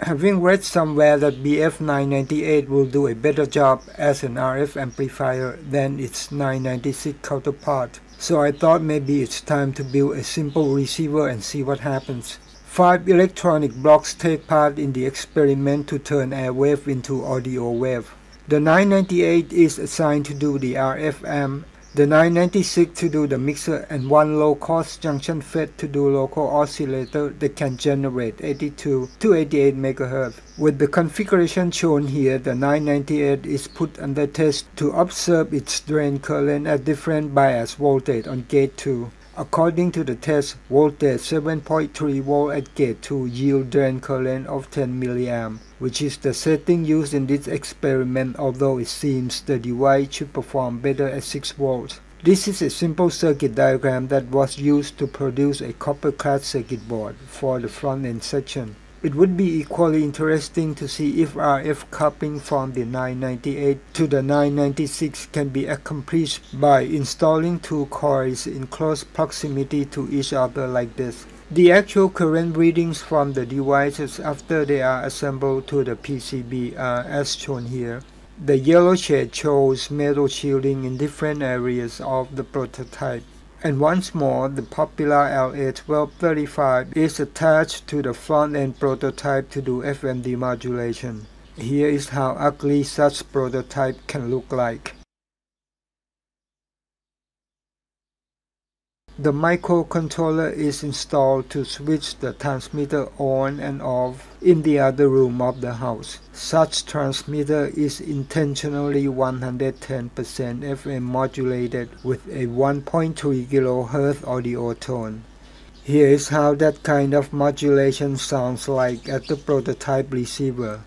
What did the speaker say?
Having read somewhere that BF998 will do a better job as an RF amplifier than its 996 counterpart, so I thought maybe it's time to build a simple receiver and see what happens. Five electronic blocks take part in the experiment to turn air wave into audio wave. The 998 is assigned to do the RF the 996 to do the mixer and one low-cost junction FET to do local oscillator that can generate 82 to 88 MHz. With the configuration shown here, the 998 is put under test to observe its drain current at different bias voltage on gate 2. According to the test, voltage 7.3 volt at gate 2 yield drain current of 10 mA, which is the setting used in this experiment although it seems the device should perform better at 6 volts. This is a simple circuit diagram that was used to produce a copper clad circuit board for the front end section. It would be equally interesting to see if RF coupling from the 998 to the 996 can be accomplished by installing two coils in close proximity to each other like this. The actual current readings from the devices after they are assembled to the PCB are as shown here. The yellow shade shows metal shielding in different areas of the prototype. And once more, the popular LA1235 is attached to the front-end prototype to do FM demodulation. Here is how ugly such prototype can look like. The microcontroller is installed to switch the transmitter on and off in the other room of the house. Such transmitter is intentionally 110% FM modulated with a 1.3 kHz audio tone. Here is how that kind of modulation sounds like at the prototype receiver.